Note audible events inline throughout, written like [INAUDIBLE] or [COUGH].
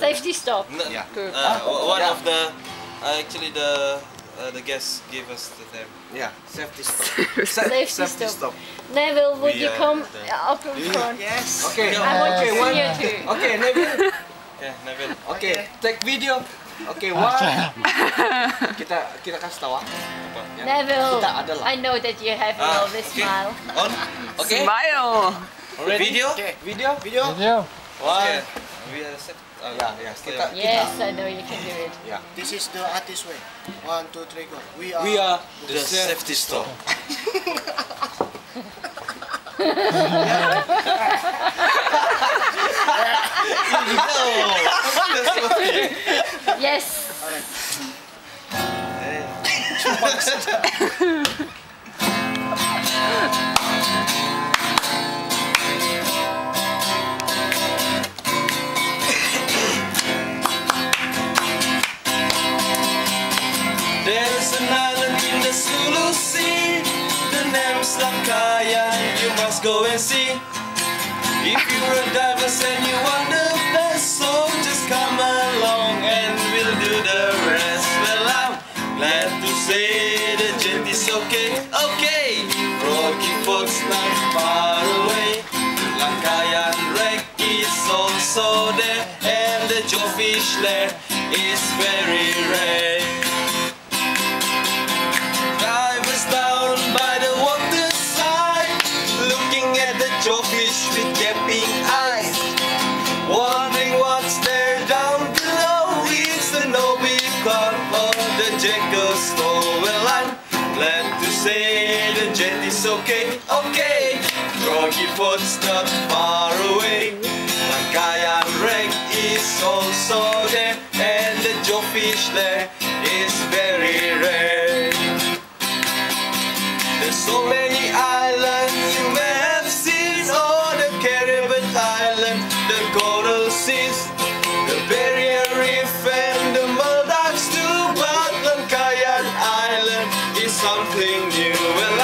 Safety stop. No, Yeah. Uh, one Yeah. of the uh, actually the uh, the guests gave us the term. Yeah, safety stop. [LAUGHS] Sa- Safety stop. Neville, would We you are come the- up in front? Yes. Okay. Yeah. I want okay, to one. you too. Okay, Neville. [LAUGHS] Yeah, Neville. Okay, take video. Okay, one. [LAUGHS] kita kita kasih tahu. ah. Ya. Neville, Kita adalah. I know that you have a Ah, lovely okay. smile. On. Okay. Smile. Ready? Video? Okay, video. Video. Video. Okay. We are set. Uh, Yeah, yeah. stay Kita. Yes, I know you can do it. Yeah. This is the artist way. One, two, three, go. We are. We are the safety stop. Yes. There's [LAUGHS] island the name's Lankayan. You must go and see. If you're a diver and you want the best, so just come along and we'll do the rest. Well, I'm glad to say the jet is okay, okay. Rocky Fork's not far away. Lankayan wreck is also there, and the jawfish lair is very rare. The with gaping eyes, wondering what's there down below. It's the Nobi Club or the Store. Well, I'm glad to say the jet is okay, okay. Rocky Ford's not far away. Lankayan wreck is also there, and the jawfish there something new Well,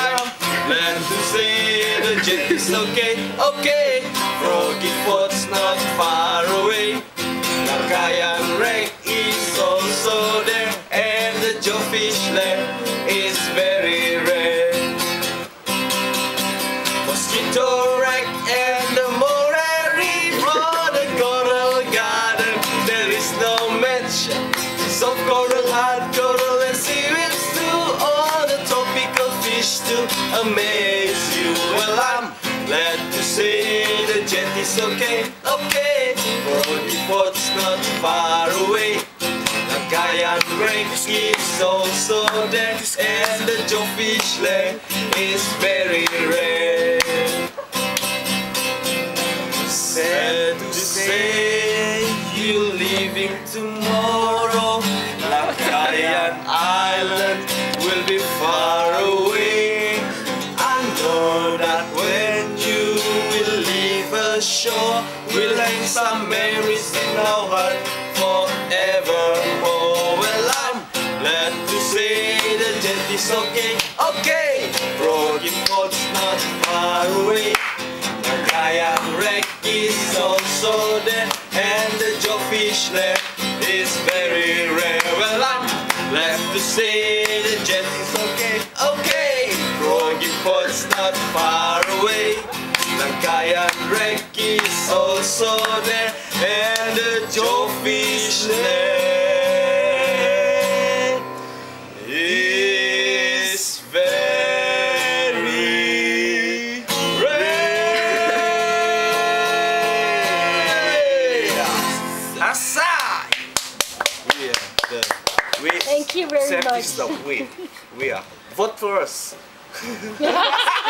I'm to say. The jet is okay, okay. Froggy Fort's not far away. Lankayan wreck is also there. And the jawfish lair is very rare. Mosquito wreck and the Morari for the coral garden. There is no match. So coral, hard coral amaze you. Well I'm glad to say the jet is okay, okay. Rocky Port's not far away the Lankayan wreck is also there. And the jawfish lair is very rare. Sad to say you're leaving tomorrow. Lankayan Island will be far some memories in our heart forevermore oh, Well, I'm glad to say the jet is okay, okay. Broken Port's not far away. Lankayan wreck is also there. And the jawfish lair is very rare. Well, I'm glad to say the jet is okay, okay. Broken Port's not far away Lankayan wreck is also there And the jawfish lair is very rare. We are the we Thank you very much. stop. We we are vote for us. [LAUGHS]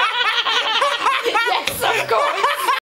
yes, of course.